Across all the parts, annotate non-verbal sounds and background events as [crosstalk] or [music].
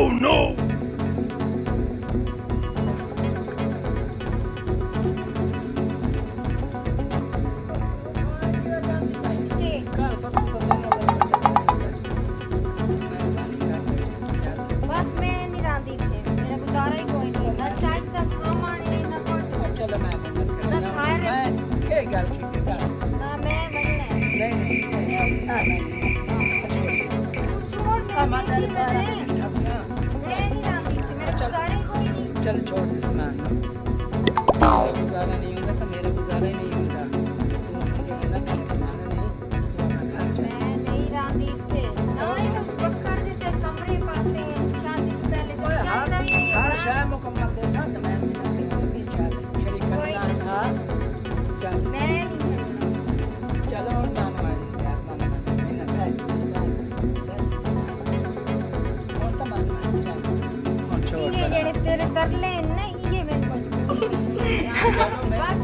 Oh no! बस मैं नहीं रांधी थे मेरा गुजारा ही कोई नहीं। चल छोड़ दिस मैं गुजारा नहीं होगा तो मेरा गुजारा ही। नहीं होगा तू जेड़े ले नहीं ये मेरे को। [laughs]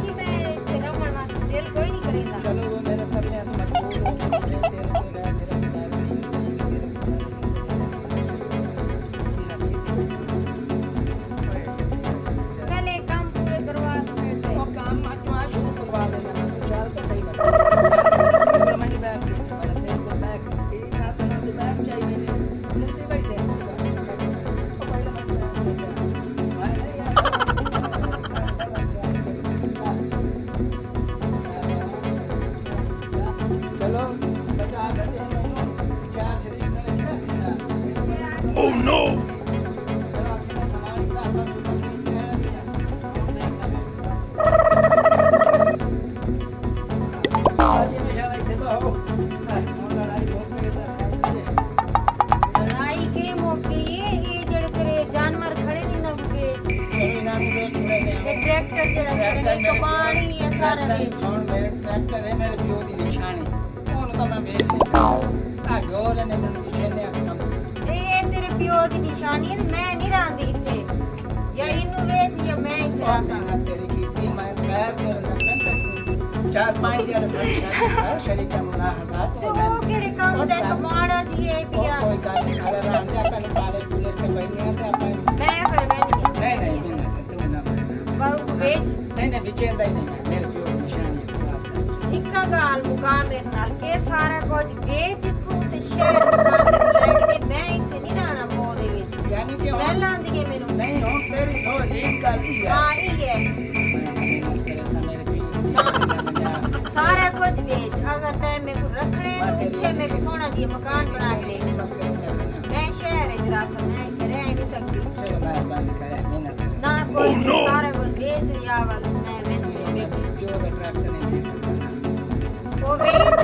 no! अपना अपना मेरा तो हो और लड़ाई हो गई तो लड़ाई के मौके ये ये जेड़े तेरे जानवर खड़े नहीं ना बेच कहीं ना मुझे छोड़े ये गए ट्रैक्टर जेड़ा तेरे ने कबाड़ी ਇਹ ਤੇਰੇ ਪਿਓ ਦੀ ਨਿਸ਼ਾਨੀ ਹੈ ਮੈਂ ਨਹੀਂ ਰਾਂਦੀ ਇੱਥੇ ਜਾਂ ਇਹਨੂੰ ਵੇਚ ਜਾਂ ਮੈਂ ਇੱਥੇ ਆ ਸਾਂਗਾ ਤੇਰੀ ਕੀਤੀ ਮੈਂ ਮੈਂ ਤੇਰੇ ਨਾਲ ਕੰਟੈਕਟ ਚਾਰ ਪੰਜ ਦਿਨ ਸੰਸ਼ਾਰ ਸ਼ਰੀਕਾ ਮੁਲਾਹਜ਼ਾ ਤੇ ਉਹ ਕਿਹੜੇ ਕੰਮ ਦਾ ਕਮਾਣਾ ਜੀ ਇਹ ਪਿਆ ਕੋਈ ਗੱਲ ਨਹੀਂ ਖੜਾ ਰਾਂਦਾ ਕੰਨ ਕਾਲੇ ਕੁਲੇ ਤੇ ਬੈਠੇ ਆ ਤੇ ਆਪਾਂ ਮੈਂ ਫਿਰ ਮੈਂ ਨਹੀਂ ਨਹੀਂ ਨਹੀਂ ਤੂੰ ਨਾ ਬਾਬੂ ਵੇਚ ਨਹੀਂ ਨਹੀਂ ਵਿਚੇਂਦਾ ਹੀ ਨਹੀਂ ਮੇਰੇ ਪਿਓ ਦੀ ਨਿਸ਼ਾਨੀ ਇੱਕਾ ਗਾਲ ਮੁਕਾਮ ਦੇ ਨਾਲ ਕੇ ਸਾਰਾ ਕੁਝ ਵੇਚ ਇੱਥੋਂ ਤੇ ਸ਼ਹਿਰ ਦਾ मेरे को रखने इतने मेरे को सोना दिए मकान बना के लेने मैं शहर है जरा सा मैं करे आई नहीं सकती। ना कोई oh, सारे वो बेच या वाला मैं मैं तो वो बेच वो बेच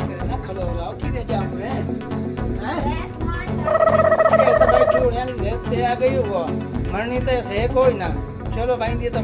ते आ गई हुआ मरनी तो से कोई ना चलो भाई दिए तो